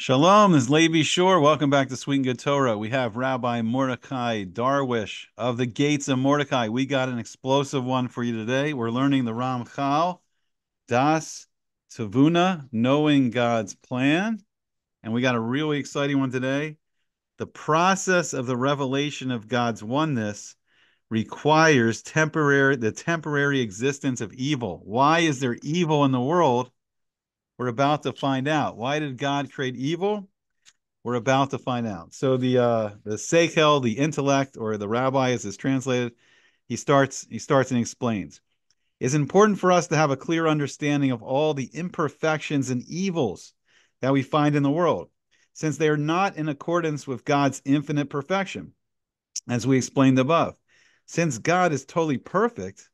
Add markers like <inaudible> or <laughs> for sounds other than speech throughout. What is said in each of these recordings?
Shalom, this is Levi Shore. Welcome back to Sweet and Good Torah. We have Rabbi Mordecai Darwish of the Gates of Mordecai. We got an explosive one for you today. We're learning the Ramchal, Das Tavuna, Knowing God's Plan. And we got a really exciting one today. The process of the revelation of God's oneness requires temporary the temporary existence of evil. Why is there evil in the world? We're about to find out. Why did God create evil? We're about to find out. So the uh, the seichel, the intellect, or the rabbi, as is translated, he starts he starts and explains. It's important for us to have a clear understanding of all the imperfections and evils that we find in the world, since they are not in accordance with God's infinite perfection, as we explained above. Since God is totally perfect,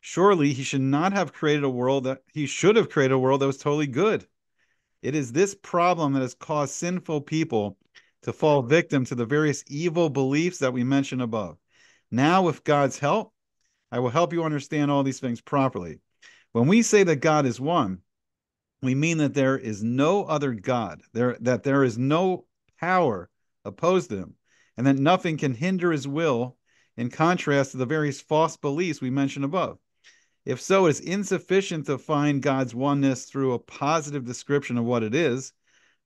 Surely he should not have created a world that he should have created a world that was totally good. It is this problem that has caused sinful people to fall victim to the various evil beliefs that we mentioned above. Now, with God's help, I will help you understand all these things properly. When we say that God is one, we mean that there is no other God, there that there is no power opposed to him, and that nothing can hinder his will in contrast to the various false beliefs we mentioned above. If so, it is insufficient to find God's oneness through a positive description of what it is.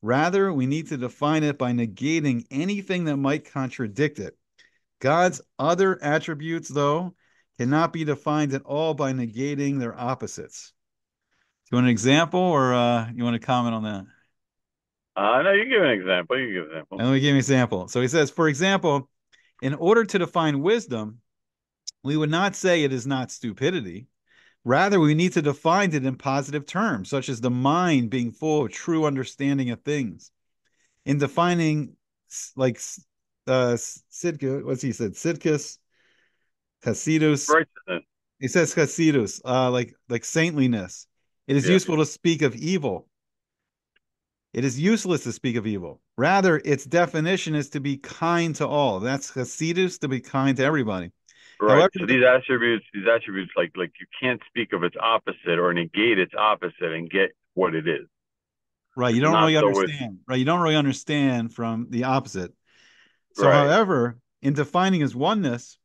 Rather, we need to define it by negating anything that might contradict it. God's other attributes, though, cannot be defined at all by negating their opposites. Do you want an example or uh, you want to comment on that? Uh, no, you give an example. You give an example. And let me give an example. So he says, for example, in order to define wisdom, we would not say it is not stupidity. Rather, we need to define it in positive terms, such as the mind being full of true understanding of things. In defining, like uh, Sidka, what's he said? Sidkus, Hasidus. He says Hasidus, uh, like like saintliness. It is yeah. useful to speak of evil. It is useless to speak of evil. Rather, its definition is to be kind to all. That's Hasidus, to be kind to everybody. Right. However, so these attributes, these attributes, like like you can't speak of its opposite or negate its opposite and get what it is. Right. You don't really so understand. Right. You don't really understand from the opposite. So, right. however, in defining his oneness,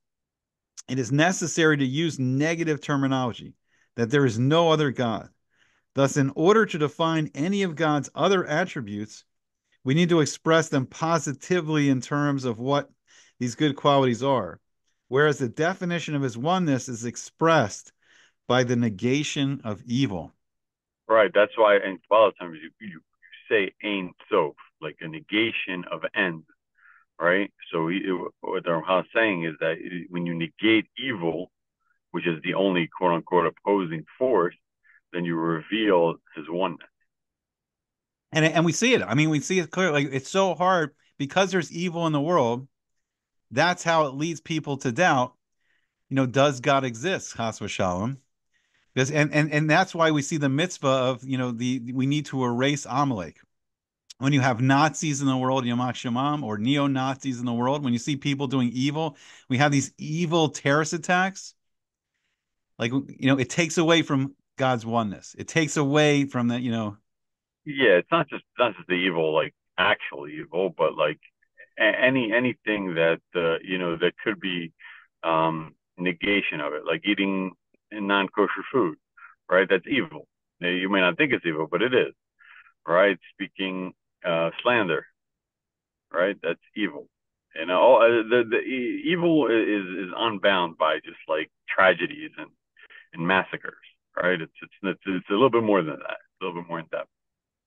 it is necessary to use negative terminology that there is no other God. Thus, in order to define any of God's other attributes, we need to express them positively in terms of what these good qualities are whereas the definition of his oneness is expressed by the negation of evil. Right. That's why in Kabbalah times you, you, you say Ein Sof, like a negation of end. Right. So he, what the Ramchal saying is that when you negate evil, which is the only quote unquote opposing force, then you reveal his oneness. And and we see it. I mean, we see it clearly. Like it's so hard because there's evil in the world that's how it leads people to doubt you know does god exist chas v'shalom? Because and, and and that's why we see the mitzvah of you know the we need to erase amalek. When you have nazis in the world yimach shemam or neo-nazis in the world when you see people doing evil we have these evil terrorist attacks. Like you know it takes away from god's oneness. It takes away from that you know. Yeah it's not just not just the evil like actual evil but like any anything that uh, you know that could be um, negation of it, like eating non-kosher food, right? That's evil. Now, you may not think it's evil, but it is, right? Speaking uh, slander, right? That's evil. And all uh, the the evil is is unbound by just like tragedies and and massacres, right? It's it's it's, it's a little bit more than that, a little bit more in depth.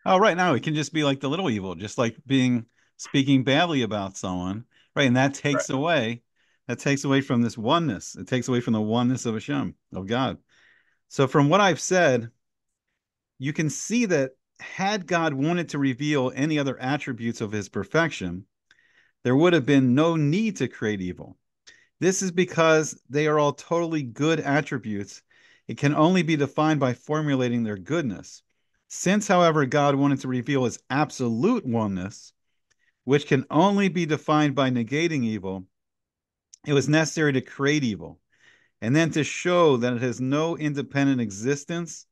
Oh, right now it can just be like the little evil, just like being speaking badly about someone, right? And that takes right. away, that takes away from this oneness. It takes away from the oneness of Hashem, of God. So from what I've said, you can see that had God wanted to reveal any other attributes of his perfection, there would have been no need to create evil. This is because they are all totally good attributes. It can only be defined by formulating their goodness. Since, however, God wanted to reveal his absolute oneness, which can only be defined by negating evil, it was necessary to create evil and then to show that it has no independent existence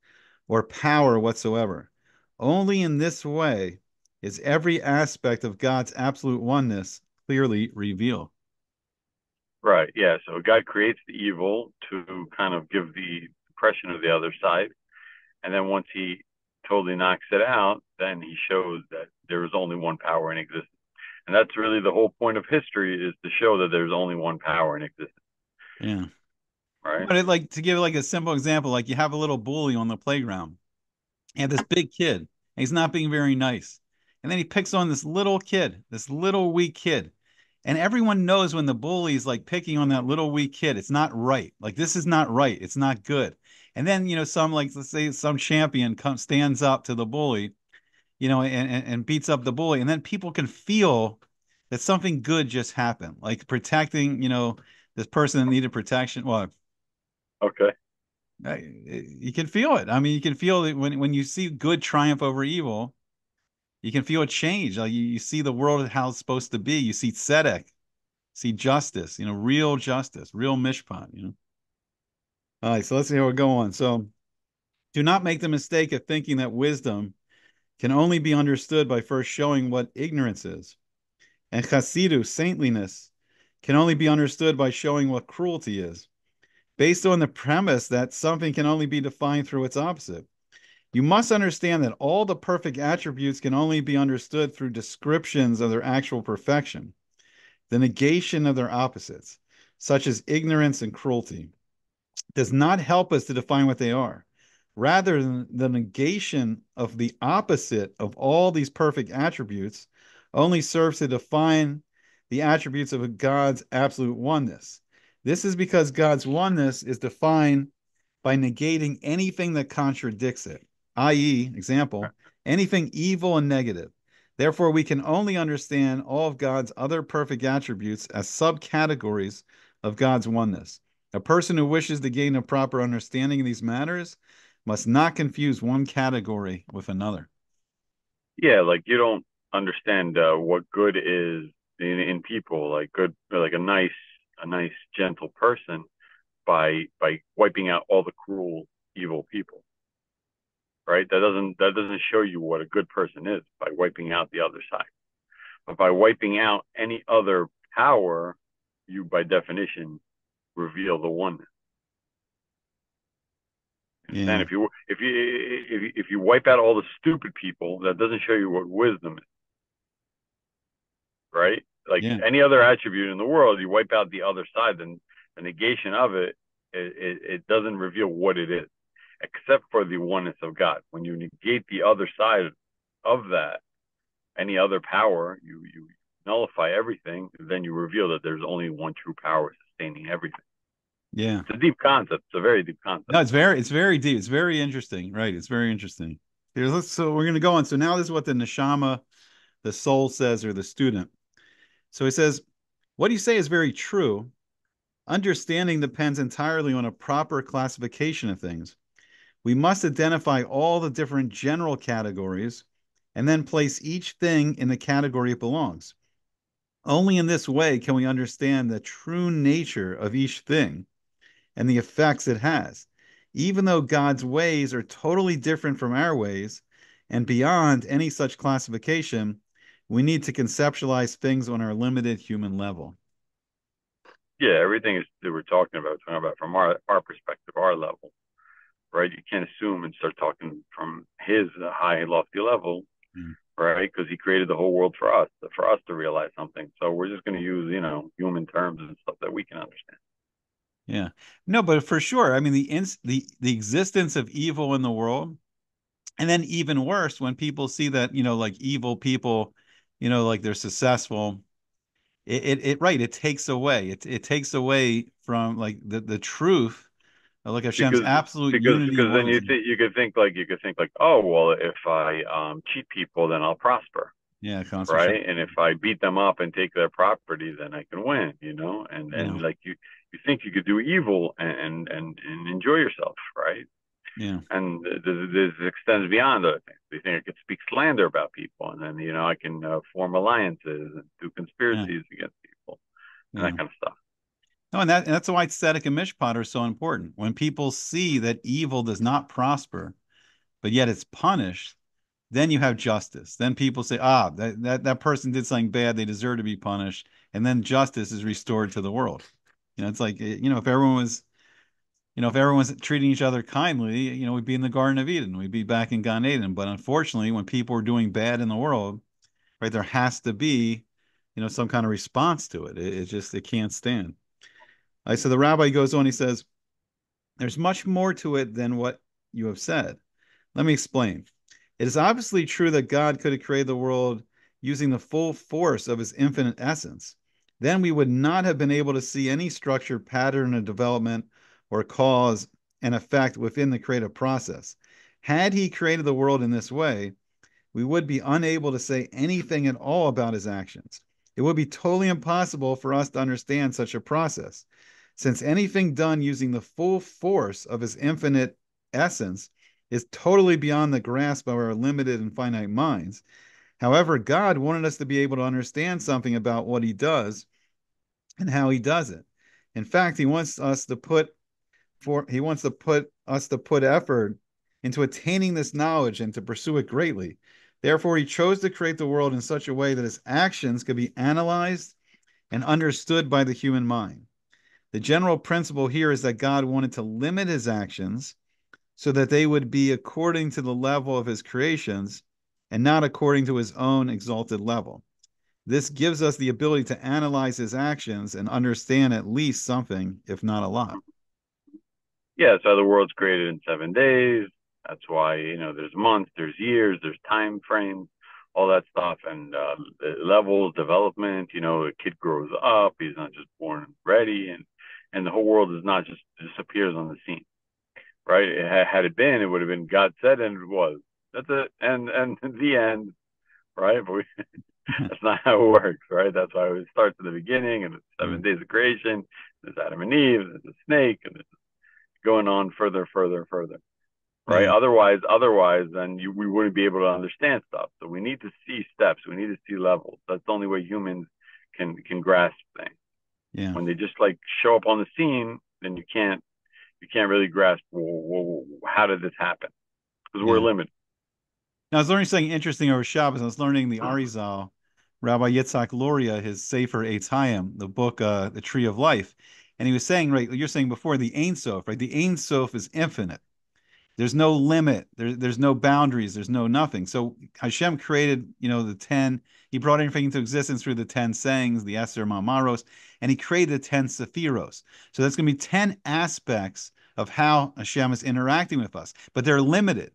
or power whatsoever. Only in this way is every aspect of God's absolute oneness clearly revealed. Right. Yeah. So God creates the evil to kind of give the impression of the other side. And then once he totally knocks it out, then he shows that there is only one power in existence. And that's really the whole point of history is to show that there's only one power in existence. Yeah. Right. But it, like to give like a simple example, like you have a little bully on the playground and this big kid, and he's not being very nice. And then he picks on this little kid, this little weak kid. And everyone knows when the bully is like picking on that little weak kid, it's not right. Like this is not right. It's not good. And then, you know, some like let's say some champion comes stands up to the bully, you know, and, and, beats up the bully. And then people can feel that something good just happened, like protecting, you know, this person that needed protection. Well, okay. You can feel it. I mean, you can feel it when when you see good triumph over evil you can feel a change. Like you, you see the world how it's supposed to be. You see tzedek, see justice, you know, real justice, real mishpat, you know. All right, so let's see how we go on. So do not make the mistake of thinking that wisdom can only be understood by first showing what ignorance is. And chasidus, saintliness, can only be understood by showing what cruelty is, based on the premise that something can only be defined through its opposite. You must understand that all the perfect attributes can only be understood through descriptions of their actual perfection, the negation of their opposites, such as ignorance and cruelty, does not help us to define what they are. Rather than the negation of the opposite of all these perfect attributes only serves to define the attributes of God's absolute oneness. This is because God's oneness is defined by negating anything that contradicts it i.e., example, anything evil and negative. Therefore, we can only understand all of God's other perfect attributes as subcategories of God's oneness. A person who wishes to gain a proper understanding of these matters must not confuse one category with another. Yeah, like you don't understand uh, what good is in, in people, like good, like a nice, a nice, gentle person, by by wiping out all the cruel, evil people right? That doesn't that doesn't show you what a good person is by wiping out the other side. But by wiping out any other power, you by definition reveal the oneness. Yeah. And if you if you if you, if you wipe out all the stupid people, that doesn't show you what wisdom is, right? Like yeah. any other attribute in the world, you wipe out the other side, then the negation of it, it, it, it doesn't reveal what it is except for the oneness of God. When you negate the other side of that, any other power, you you nullify everything, then you reveal that there's only one true power sustaining everything. Yeah. It's a deep concept. It's a very deep concept. No, it's very it's very deep. It's very interesting. Right. It's very interesting. Here, let's so we're gonna go on. So now this is what the neshama, the soul says, or the student. So he says, What you say is very true. Understanding depends entirely on a proper classification of things we must identify all the different general categories and then place each thing in the category it belongs. Only in this way can we understand the true nature of each thing and the effects it has. Even though God's ways are totally different from our ways and beyond any such classification, we need to conceptualize things on our limited human level. Yeah, everything is that we're talking about, talking about from our, our perspective, our level right? You can't assume and start talking from his high, lofty level, mm. right? Because he created the whole world for us, for us to realize something. So we're just going to use, you know, human terms and stuff that we can understand. Yeah, no, but for sure. I mean, the ins- the the existence of evil in the world, and then even worse when people see that you know, like evil people, you know, like they're successful. It, it, it right. It takes away. It it takes away from like the the truth like Hashem's because, absolute because, unity. Because then you think you could think like you could think like, oh well, if I um, cheat people, then I'll prosper. Yeah, right. And if I beat them up and take their property, then I can win. You know, and and yeah. like you you think you could do evil and and and enjoy yourself, right? Yeah. And this extends beyond other things. You think I could speak slander about people, and then you know I can uh, form alliances and do conspiracies yeah. against people, and yeah. that kind of stuff. No, and, that, and that's why tzedek and mishpat are so important. When people see that evil does not prosper, but yet it's punished, then you have justice. Then people say, ah, that, that, that person did something bad. They deserve to be punished. And then justice is restored to the world. You know, it's like, you know, if everyone was, you know, if everyone was treating each other kindly, you know, we'd be in the Garden of Eden. We'd be back in Gan Eden. But unfortunately, when people are doing bad in the world, right, there has to be, you know, some kind of response to it. It, it just, it can't stand. Right, so the rabbi goes on, he says, there's much more to it than what you have said. Let me explain. It is obviously true that God could have created the world using the full force of his infinite essence. Then we would not have been able to see any structured pattern of development or cause and effect within the creative process. Had he created the world in this way, we would be unable to say anything at all about his actions. It would be totally impossible for us to understand such a process, since anything done using the full force of his infinite essence is totally beyond the grasp of our limited and finite minds. However, God wanted us to be able to understand something about what he does and how he does it. In fact, he wants us to put for he wants to put us to put effort into attaining this knowledge and to pursue it greatly. Therefore, he chose to create the world in such a way that his actions could be analyzed and understood by the human mind. The general principle here is that God wanted to limit his actions so that they would be according to the level of his creations and not according to his own exalted level. This gives us the ability to analyze his actions and understand at least something, if not a lot. Yeah, so the world's created in seven days. That's why, you know, there's months, there's years, there's time frames, all that stuff, and uh, levels, development. You know, a kid grows up, he's not just born ready, and and the whole world is not just disappears on the scene right? It had it been, it would have been God said, and it was. That's it, and and <laughs> the end, right? But we, that's not how it works, right? That's why it starts at the beginning, and it's 7 mm-hmm. days of creation. There's Adam and Eve, there's a snake, and it's going on further, further, further, right? Mm-hmm. Otherwise, otherwise, then you, we wouldn't be able to understand stuff. So we need to see steps. We need to see levels. That's the only way humans can can grasp things. Yeah. When they just like show up on the scene, then you can't you can't really grasp well, well, how did this happen because we're limited. Now, I was learning something interesting over Shabbos. I was learning the Arizal, Rabbi Yitzhak Luria, his Sefer Eitz Chaim, the book, uh, The Tree of Life. And he was saying, right, you're saying before, the Ein Sof, right? The Ein Sof is infinite. There's no limit. There, there's no boundaries. There's no nothing. So Hashem created, you know, the 10, he brought everything into existence through the 10 sayings, the Asara Maamaros, and he created the 10 Sephiros. So that's going to be 10 aspects of how Hashem is interacting with us, but they're limited.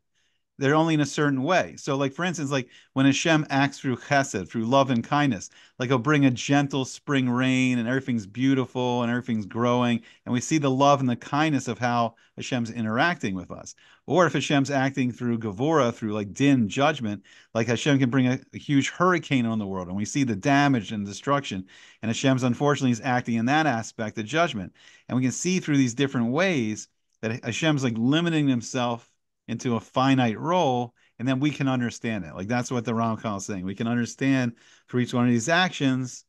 They're only in a certain way. So, like for instance, like when Hashem acts through chesed, through love and kindness, like he'll bring a gentle spring rain and everything's beautiful and everything's growing, and we see the love and the kindness of how Hashem's interacting with us. Or if Hashem's acting through Gevurah, through like din, judgment, like Hashem can bring a, a, huge hurricane on the world, and we see the damage and destruction. And Hashem's unfortunately is acting in that aspect of judgment. And we can see through these different ways that Hashem's like limiting himself into a finite role, and then we can understand it. Like that's what the Ramchal is saying. We can understand for each one of these actions,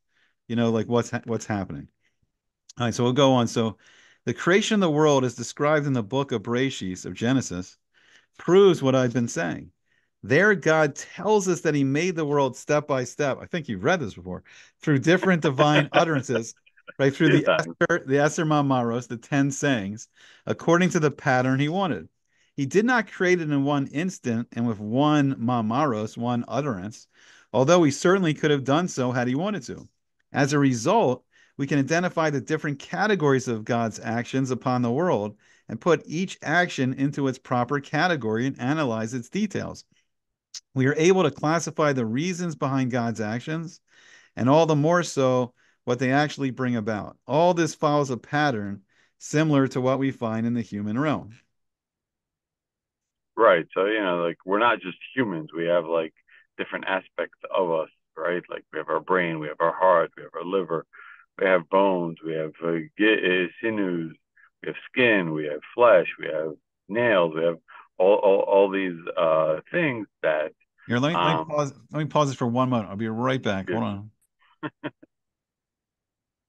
you know, like what's ha- what's happening. All right, so we'll go on. So the creation of the world is described in the book of Bereshit of Genesis, proves what I've been saying. There, God tells us that He made the world step by step. I think you've read this before through different divine <laughs> utterances right through the Esther, the Asara Maamaros, the ten sayings, according to the pattern he wanted. He did not create it in one instant and with one Mamaros, one utterance, although he certainly could have done so had he wanted to. As a result, we can identify the different categories of God's actions upon the world and put each action into its proper category and analyze its details. We are able to classify the reasons behind God's actions, and all the more so what they actually bring about. All this follows a pattern similar to what we find in the human realm. Right. So, you know, like we're not just humans, we have like different aspects of us, right? Like we have our brain, we have our heart, we have our liver, we have bones, we have uh, uh sinews, we have skin, we have flesh, we have nails, we have all, all, all these uh, things that. Here, let me, um, let, me um, pause, let me pause this for one moment. I'll be right back. Hold on. <laughs>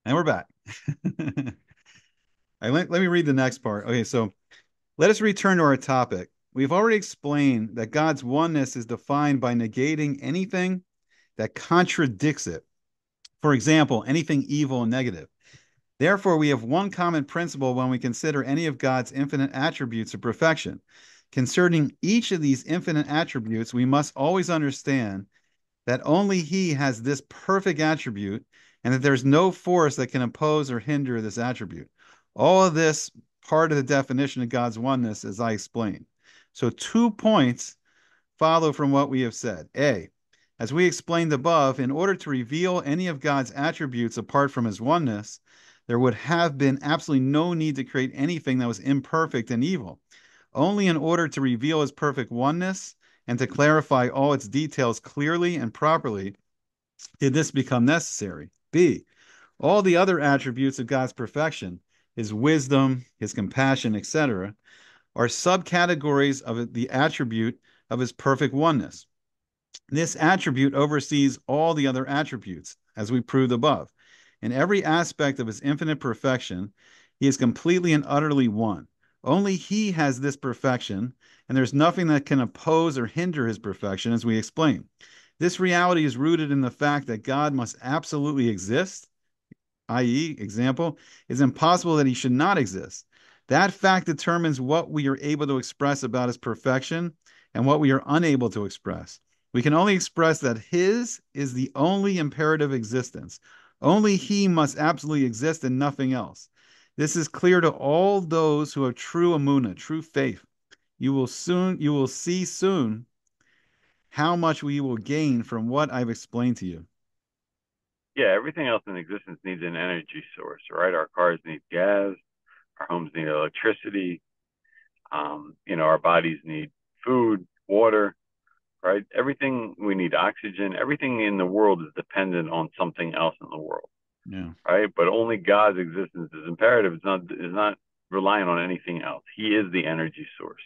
And we're back. <laughs> right, let, let me read the next part. Okay, so let us return to our topic, we've already explained that God's oneness is defined by negating anything that contradicts it. For example, anything evil and negative. Therefore, we have one common principle when we consider any of God's infinite attributes of perfection. Concerning each of these infinite attributes, we must always understand that only He has this perfect attribute and that there's no force that can oppose or hinder this attribute. All of this part of the definition of God's oneness, as I explained. So, two points follow from what we have said. A, as we explained above, in order to reveal any of God's attributes apart from his oneness, there would have been absolutely no need to create anything that was imperfect and evil. Only in order to reveal his perfect oneness and to clarify all its details clearly and properly did this become necessary. B, all the other attributes of God's perfection, his wisdom, his compassion, etc., are subcategories of the attribute of his perfect oneness. This attribute oversees all the other attributes, as we proved above. In every aspect of his infinite perfection, he is completely and utterly one. Only he has this perfection, and there's nothing that can oppose or hinder his perfection, as we explained. This reality is rooted in the fact that God must absolutely exist, i.e., example, it's impossible that he should not exist. That fact determines what we are able to express about his perfection and what we are unable to express. We can only express that his is the only imperative existence. Only he must absolutely exist and nothing else. This is clear to all those who have true emunah, true faith. You will soon, you will see soon how much we will gain from what I've explained to you. Yeah, everything else in existence needs an energy source, right? Our cars need gas, our homes need electricity, um, you know, our bodies need food, water, right? Everything we need oxygen, everything in the world is dependent on something else in the world. Yeah. Right. But only God's existence is imperative. It's not is not reliant on anything else. He is the energy source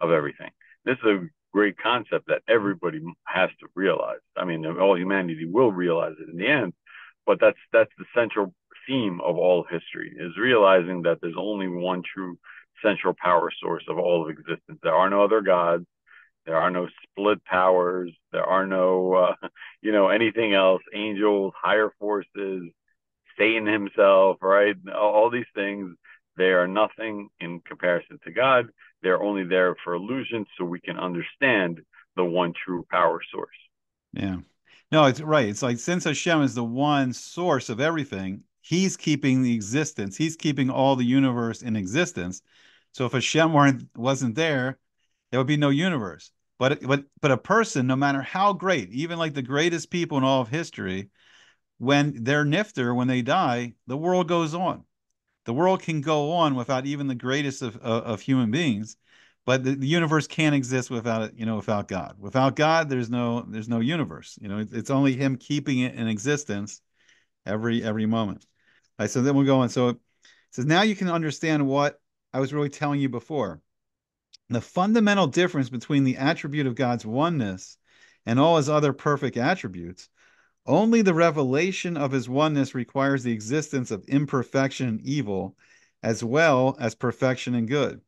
of everything. This is a great concept that everybody has to realize. I mean, all humanity will realize it in the end, but that's that's the central theme of all history is realizing that there's only one true central power source of all of existence. There are no other gods. There are no split powers. There are no, uh, <laughs> you know, anything else. Angels, higher forces, Satan himself, right? All these things, they are nothing in comparison to God. They're only there for illusion so we can understand the one true power source. Yeah. No, it's right. It's like since Hashem is the one source of everything, he's keeping the existence. He's keeping all the universe in existence. So if Hashem weren't wasn't there, there would be no universe. But but but a person, no matter how great, even like the greatest people in all of history, when they're niftar, when they die, the world goes on. The world can go on without even the greatest of of, of human beings, but the, the, universe can't exist without it, you know, without God. Without God, there's no there's no universe. You know, it's, it's only Him keeping it in existence every every moment. So then we'll go on. So it says now you can understand what I was really telling you before. The fundamental difference between the attribute of God's oneness and all his other perfect attributes, only the revelation of his oneness requires the existence of imperfection and evil, as well as perfection and good.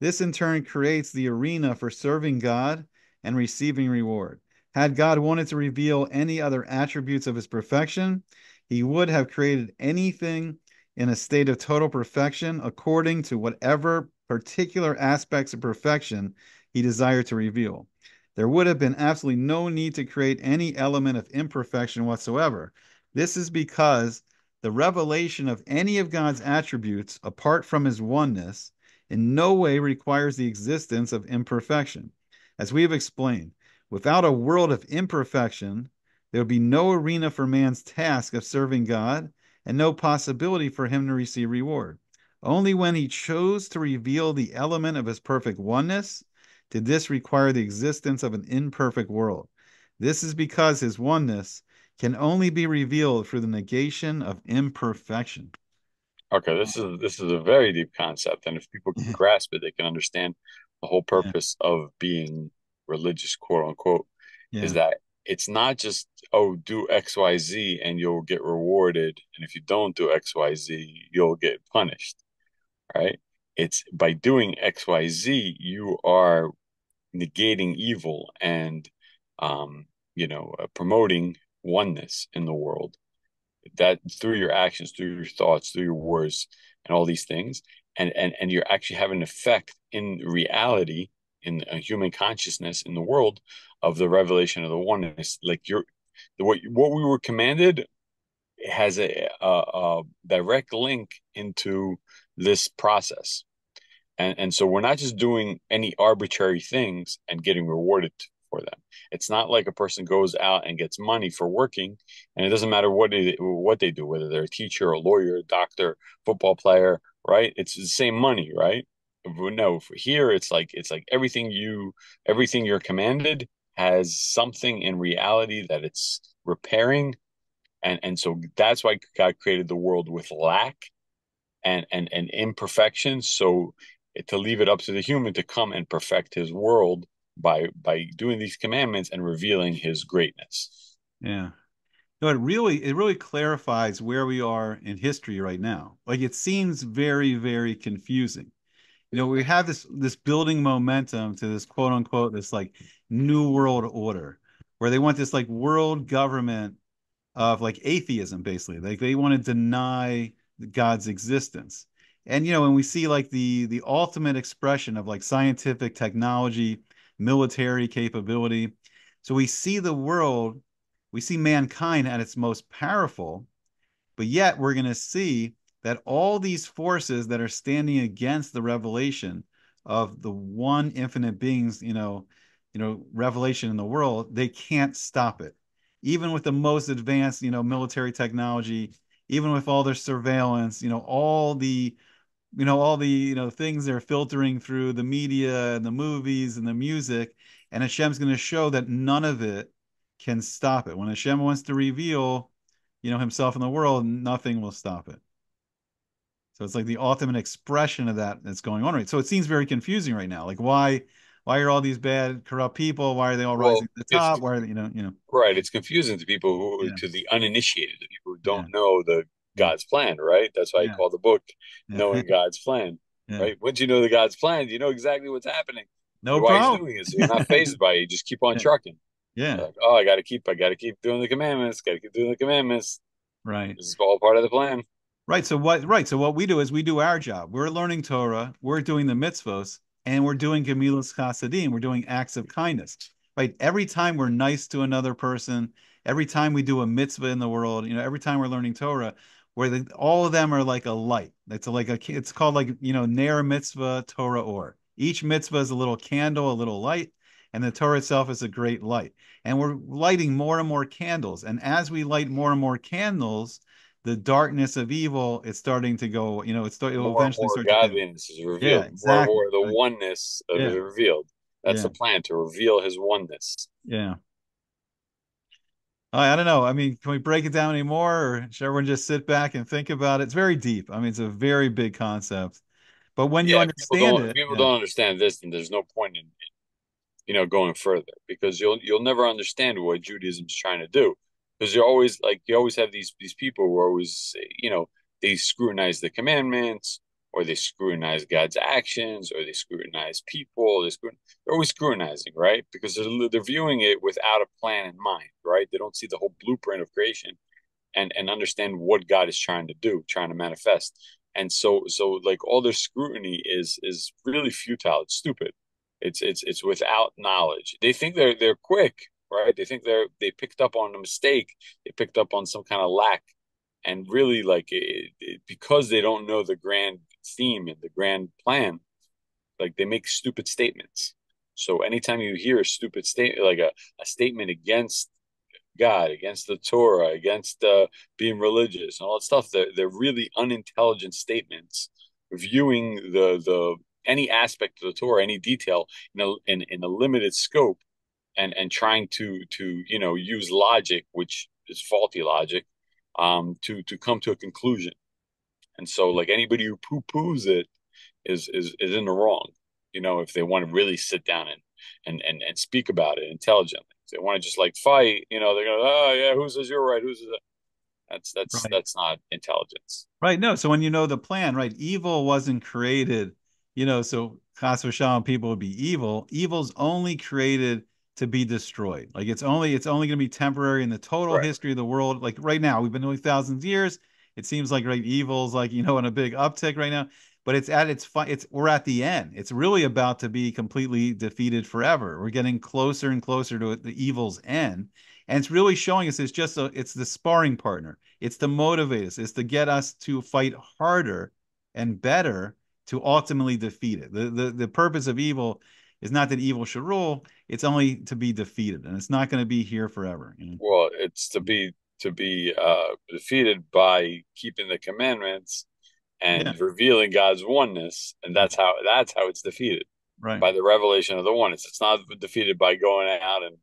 This in turn creates the arena for serving God and receiving reward. Had God wanted to reveal any other attributes of his perfection, he would have created anything in a state of total perfection according to whatever particular aspects of perfection he desired to reveal. There would have been absolutely no need to create any element of imperfection whatsoever. This is because the revelation of any of God's attributes, apart from his oneness, in no way requires the existence of imperfection. As we have explained, without a world of imperfection, there would be no arena for man's task of serving God and no possibility for him to receive reward. Only when he chose to reveal the element of his perfect oneness did this require the existence of an imperfect world. This is because his oneness can only be revealed through the negation of imperfection. Okay, this is this is a very deep concept, and if people can <laughs> grasp it, they can understand the whole purpose yeah. of being religious, quote unquote, yeah. is that it's not just oh do X Y Z and you'll get rewarded, and if you don't do X Y Z, you'll get punished right? It's by doing XYZ, you are negating evil and um, you know uh, promoting oneness in the world that through your actions through your thoughts through your words and all these things and and and you're actually having an effect in reality in a human consciousness in the world of the revelation of the oneness like you're what what we were commanded has a, a, a direct link into this process. And and so we're not just doing any arbitrary things and getting rewarded for them. It's not like a person goes out and gets money for working and it doesn't matter what they, what they do whether they're a teacher a lawyer a doctor football player right? It's the same money right? No for here it's like it's like everything you everything you're commanded has something in reality that it's repairing and and so that's why god created the world with lack and and and imperfection so to leave it up to the human to come and perfect his world by by doing these commandments and revealing his greatness yeah no, it really it really clarifies where we are in history right now. Like it seems very very confusing. You know, we have this this building momentum to this quote unquote this like new world order where they want this like world government of like atheism basically. Like they want to deny God's existence. And you know, when we see like the the ultimate expression of like scientific technology, military capability. So we see the world we see mankind at its most powerful, but yet we're going to see that all these forces that are standing against the revelation of the one infinite beings, you know, you know, revelation in the world, they can't stop it. Even with the most advanced, you know, military technology, even with all their surveillance, you know, all the you know all the you know things they're filtering through the media and the movies and the music and Hashem's going to show that none of it can stop it. When Hashem wants to reveal, you know, himself in the world, nothing will stop it. So it's like the ultimate expression of that that's going on right. So it seems very confusing right now. Like why why are all these bad corrupt people? Why are they all well, rising to the top? Why are they, you know, you know? Right. It's confusing to people who yeah. to the uninitiated, the people who don't yeah. know the God's plan, right? That's why yeah. I call the book Knowing God's Plan. Right. Once you know the God's plan, you know exactly what's happening. No why problem. Doing it. So you're not fazed by it. You just keep on trucking. Yeah. Like, oh, I got to keep, I got to keep doing the commandments. Got to keep doing the commandments. Right. This is all part of the plan. Right. So what? Right. So what we do is we do our job. We're learning Torah. We're doing the mitzvos, and we're doing gemilas chasadim. We're doing acts of kindness. Right. Every time we're nice to another person, every time we do a mitzvah in the world, you know, every time we're learning Torah, where the, all of them are like a light. It's like a. It's called like you know ner mitzvah Torah or. Each mitzvah is a little candle, a little light and the Torah itself is a great light. And we're lighting more and more candles. And as we light more and more candles, the darkness of evil is starting to go, you know, it's it will eventually more start godliness to is revealed. Yeah, exactly. More, more the oneness yeah. is revealed. That's yeah. the plan to reveal his oneness. Yeah. I, I don't know. I mean, can we break it down anymore, or should everyone just sit back and think about it? It's very deep. I mean, it's a very big concept. But when you understand people it, people don't understand this, then there's no point in, you know, going further because you'll you'll never understand what Judaism's trying to do because you're always like you always have these these people who are always you know they scrutinize the commandments or they scrutinize God's actions or they scrutinize people. They scrutinize, they're always scrutinizing, right? Because they're, they're viewing it without a plan in mind, right? They don't see the whole blueprint of creation and and understand what God is trying to do, trying to manifest. And so so like all their scrutiny is is really futile. It's stupid it's it's it's without knowledge. They think they're they're quick, right? They think they're they picked up on a mistake. They picked up on some kind of lack, and really like it, it, because they don't know the grand theme and the grand plan, like they make stupid statements. So anytime you hear a stupid statement, like a, a statement against God, against the Torah, against uh, being religious and all that stuff, they're, they're really unintelligent statements viewing the the any aspect of the Torah, any detail in a, in, in a limited scope, and and trying to to you know use logic, which is faulty logic, um, to to come to a conclusion. And so, like anybody who poo poos it is is is in the wrong. You know, if they want to really sit down and and and, and speak about it intelligently, if they want to just like fight, you know, they're gonna oh yeah, who says you're right, who says that? That's that's right. that's not intelligence. Right. No. So when you know the plan, right, evil wasn't created you know, so chas v'shalom people would be evil. Evil's only created to be destroyed. Like it's only it's only going to be temporary in the total right. history of the world. Like right now, we've been doing thousands of years. It seems like right evil's like you know in a big uptick right now, but it's at its fun. It's we're at the end. It's really about to be completely defeated forever. We're getting closer and closer to the evil's end, and it's really showing us it's just a it's the sparring partner. It's to motivate us. It's to get us to fight harder and better to ultimately defeat it. The, the, the purpose of evil is not that evil should rule, it's only to be defeated, and it's not going to be here forever. You know? Well, it's to be to be uh, defeated by keeping the commandments and yeah. revealing God's oneness, and that's how that's how it's defeated. Right. By the revelation of the oneness. It's not defeated by going out and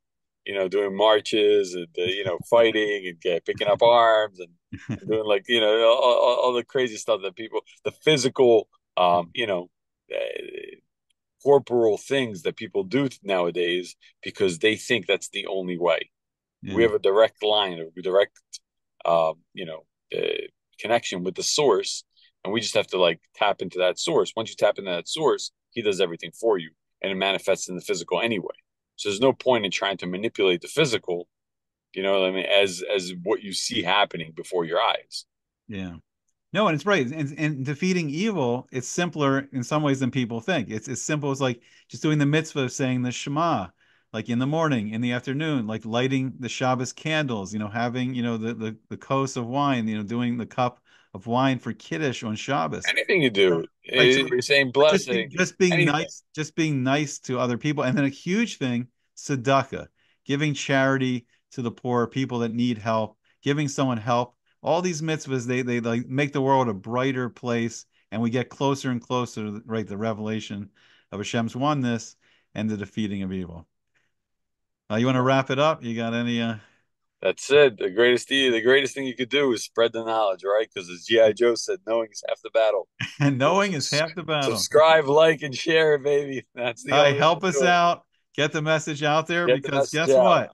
you know doing marches and uh, you know <laughs> fighting and uh, picking up arms and <laughs> doing like you know all, all, the crazy stuff that people the physical um, you know, uh, corporal things that people do nowadays because they think that's the only way. We have a direct line, a direct, um, you know, uh, connection with the source, and we just have to like tap into that source. Once you tap into that source, he does everything for you, and it manifests in the physical anyway. So there's no point in trying to manipulate the physical, you know, I mean, as as what you see happening before your eyes. Yeah. No, and it's right. And, and defeating evil, it's simpler in some ways than people think. It's as simple as like just doing the mitzvah of saying the Shema, like in the morning, in the afternoon, like lighting the Shabbos candles, you know, having, you know, the the, the kos of wine, you know, doing the cup of wine for Kiddush on Shabbos. Anything you do, right, so eh, you're saying blessing. Just, just being anything. nice, just being nice to other people. And then a huge thing, tzedakah, giving charity to the poor, people that need help, giving someone help all these mitzvahs they they like make the world a brighter place and we get closer and closer to right the revelation of Hashem's oneness and the defeating of evil. Uh, you want to wrap it up? You got any? Uh... That's it. The greatest the greatest thing you could do is spread the knowledge, right? Because as GI Joe said, knowing is half the battle. and <laughs> knowing is half the battle. Subscribe, like, and share, baby. That's the. Right, help us out. Get the message out there Get because the guess out. what?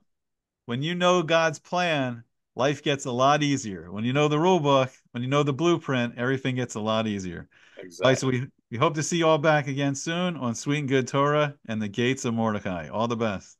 When you know God's plan, life gets a lot easier. When you know the rule book, when you know the blueprint, everything gets a lot easier. Exactly. Right, so we, we hope to see you all back again soon on Sweet and Good Torah and the Gates of Mordecai. All the best.